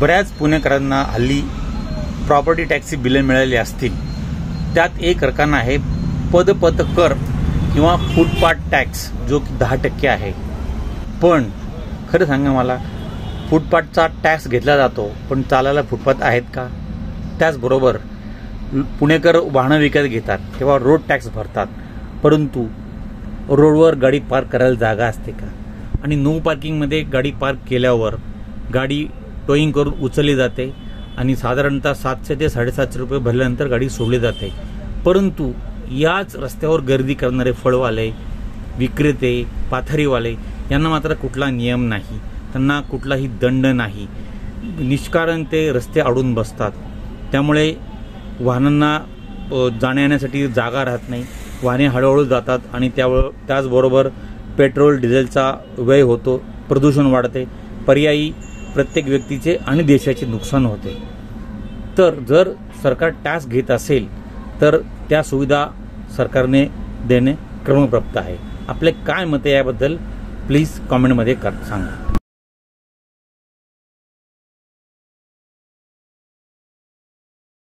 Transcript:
बऱ्याच पुणेकरांना हल्ली प्रॉपर्टी टॅक्सची बिले मिळाली असतील. त्यात एक रकान आहे पदपथ कर किंवा फुटपाथ टॅक्स जो की दहा टक्के आहे. पण खरं सांगा मला फुटपाथचा टॅक्स घेतला जातो पण चालायला फुटपाथ आहेत का? त्याचबरोबर पुणेकर वाहनं विकत घेतात तेव्हा रोड टॅक्स भरतात. परंतु रोडवर गाडी पार्क करायला जागा असते का? आणि नो पार्किंगमध्ये गाडी पार्क केल्यावर गाडी टोईंग करून उचलली जाते आणि साधारणतः सातशे ते साडेसातशे रुपये भरल्यानंतर गाडी सोडली जाते. परंतु याच रस्त्यावर गर्दी करणारे फळवाले विक्रेते पाथरीवाले यांना मात्र कुठला नियम नाही. त्यांना कुठलाही दंड नाही. निष्कारण ते रस्ते अडून बसतात. त्यामुळे वाहनांना अ, जाण्या येण्यासाठी जागा राहत नाही. वाहने हळूहळू जातात आणि त्याव त्याचबरोबर पेट्रोल डिझेलचा व्यय होतो. प्रदूषण वाढते. पर्यायी प्रत्येक व्यक्तीचे आणि देशाचे नुकसान होते. तर जर सरकार टॅक्स घेत असेल तर त्या सुविधा सरकारने देणे क्रमप्राप्त आहे. आपले काय मते याबद्दल प्लीज कॉमेंटमध्ये कर सांगा.